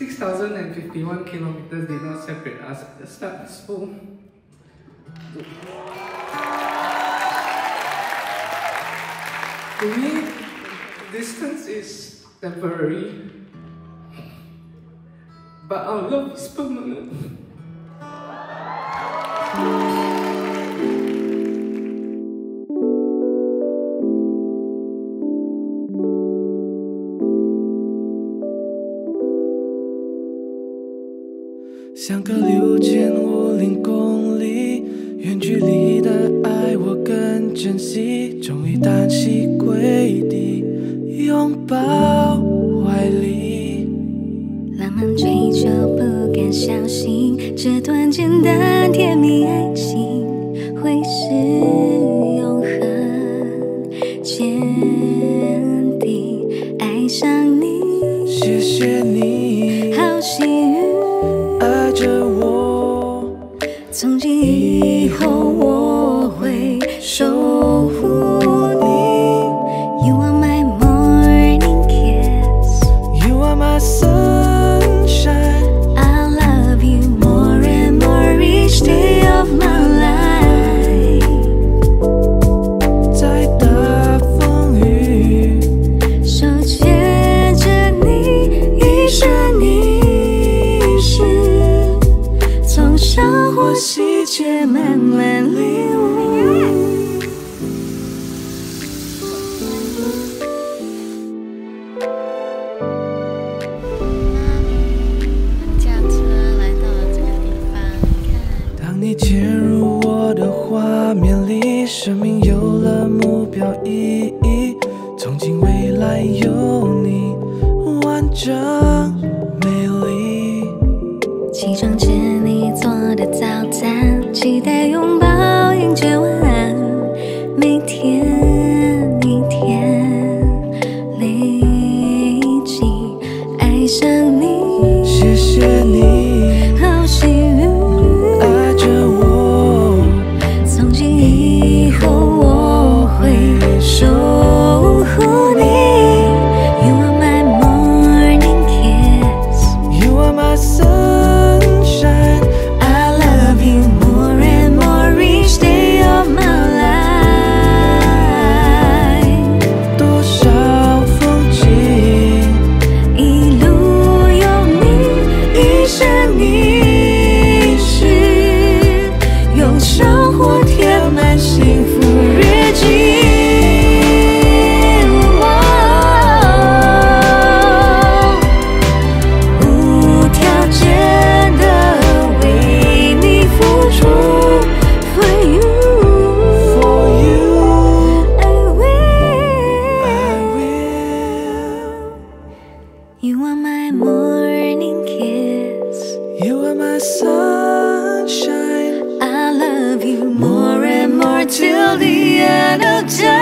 6,051 kilometers did not separate us. at The start so... To me, distance is temporary, but our love is permanent. 相隔六千五零公里，远距离的爱我更珍惜。终于单膝跪地，拥抱怀里。浪漫追求，不敢相信这段简单甜蜜爱情会是永恒。坚定爱上你，谢谢你好幸运。着我，整 You are my morning kiss. You are my sunshine. I love you more and more till the end of time.